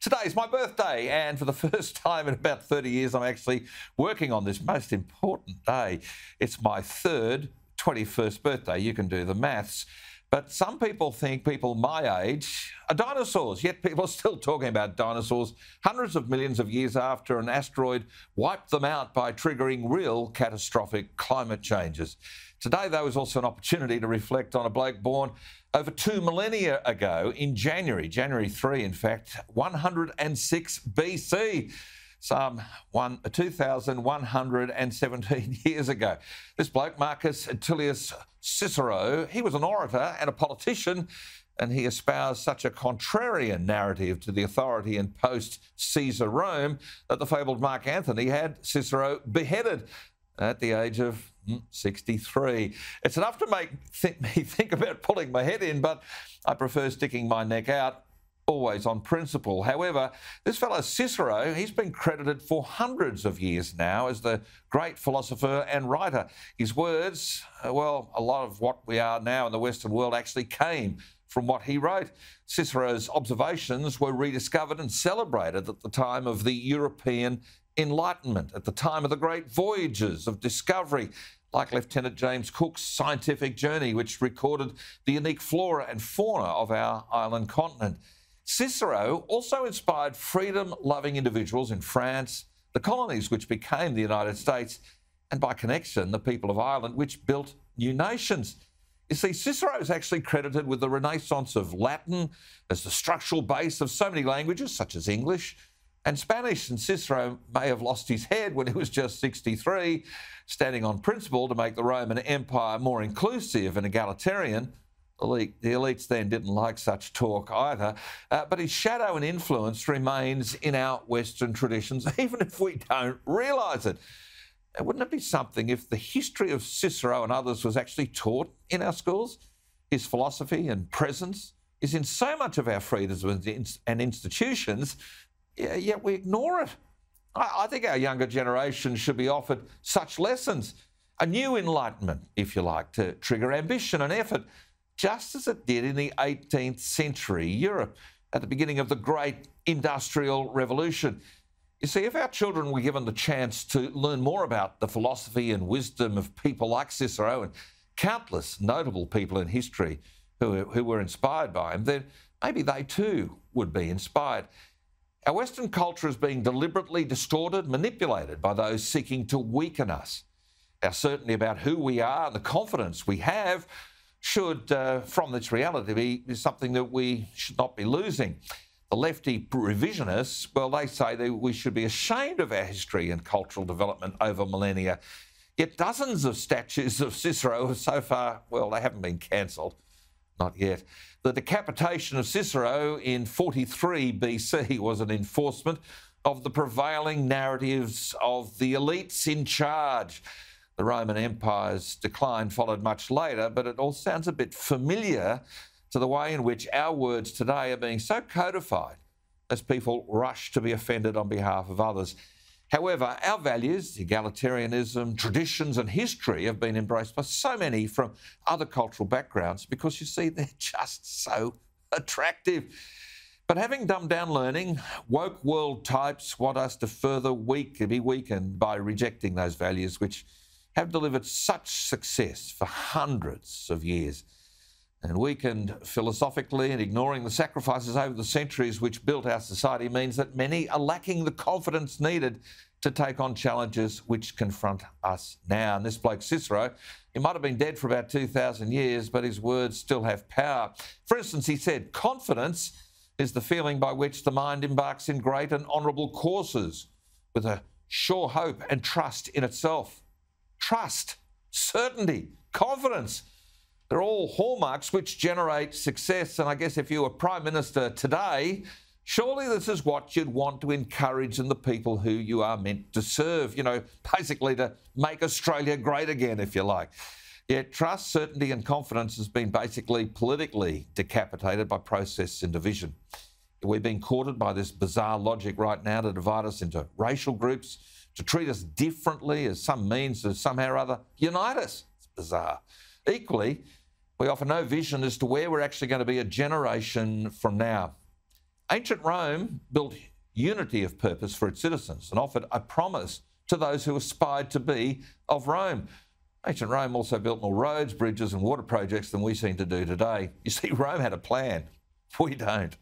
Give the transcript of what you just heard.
Today's my birthday, and for the first time in about 30 years, I'm actually working on this most important day. It's my third 21st birthday. You can do the maths. But some people think people my age are dinosaurs, yet people are still talking about dinosaurs hundreds of millions of years after an asteroid wiped them out by triggering real catastrophic climate changes. Today, though, is also an opportunity to reflect on a bloke born over two millennia ago in January, January 3, in fact, 106 BC some one, 2,117 years ago. This bloke, Marcus Tullius Cicero, he was an orator and a politician, and he espoused such a contrarian narrative to the authority in post Caesar Rome that the fabled Mark Antony had Cicero beheaded at the age of hmm, 63. It's enough to make th- me think about pulling my head in, but I prefer sticking my neck out. Always on principle. However, this fellow Cicero, he's been credited for hundreds of years now as the great philosopher and writer. His words, uh, well, a lot of what we are now in the Western world actually came from what he wrote. Cicero's observations were rediscovered and celebrated at the time of the European Enlightenment, at the time of the great voyages of discovery, like Lieutenant James Cook's scientific journey, which recorded the unique flora and fauna of our island continent. Cicero also inspired freedom loving individuals in France, the colonies which became the United States, and by connection, the people of Ireland, which built new nations. You see, Cicero is actually credited with the renaissance of Latin as the structural base of so many languages, such as English, and Spanish, and Cicero may have lost his head when he was just 63, standing on principle to make the Roman Empire more inclusive and egalitarian. The elites then didn't like such talk either, uh, but his shadow and influence remains in our Western traditions, even if we don't realise it. Uh, wouldn't it be something if the history of Cicero and others was actually taught in our schools? His philosophy and presence is in so much of our freedoms and institutions yet we ignore it. I, think our younger generation should be offered such lessons, a new enlightenment, if you like, to trigger ambition and effort, just as it did in the 18th century Europe at the beginning of the great industrial revolution. You see, if our children were given the chance to learn more about the philosophy and wisdom of people like Cicero and countless notable people in history who, who were inspired by him, then maybe they too would be inspired. Our Western culture is being deliberately distorted, manipulated by those seeking to weaken us. Our certainty about who we are and the confidence we have should, uh, from this reality, be something that we should not be losing. The lefty revisionists, well, they say that we should be ashamed of our history and cultural development over millennia. Yet dozens of statues of Cicero have so far, well, they haven't been cancelled. Not yet. The decapitation of Cicero in 43 BC was an enforcement of the prevailing narratives of the elites in charge. The Roman Empire's decline followed much later, but it all sounds a bit familiar to the way in which our words today are being so codified as people rush to be offended on behalf of others. However, our values, egalitarianism, traditions, and history have been embraced by so many from other cultural backgrounds because you see, they're just so attractive. But having dumbed down learning, woke world types want us to further weak, be weakened by rejecting those values which have delivered such success for hundreds of years. And weakened philosophically and ignoring the sacrifices over the centuries which built our society means that many are lacking the confidence needed to take on challenges which confront us now. And this bloke, Cicero, he might have been dead for about 2,000 years, but his words still have power. For instance, he said, Confidence is the feeling by which the mind embarks in great and honourable courses with a sure hope and trust in itself. Trust, certainty, confidence they're all hallmarks which generate success. And I guess if you were Prime Minister today, surely this is what you'd want to encourage in the people who you are meant to serve, you know, basically to make Australia great again, if you like. Yet trust, certainty, and confidence has been basically politically decapitated by process and division. We're being courted by this bizarre logic right now to divide us into racial groups, to treat us differently as some means to somehow or other unite us. It's bizarre. Equally, we offer no vision as to where we're actually going to be a generation from now. Ancient Rome built unity of purpose for its citizens and offered a promise to those who aspired to be of Rome. Ancient Rome also built more roads, bridges, and water projects than we seem to do today. You see, Rome had a plan. We don't.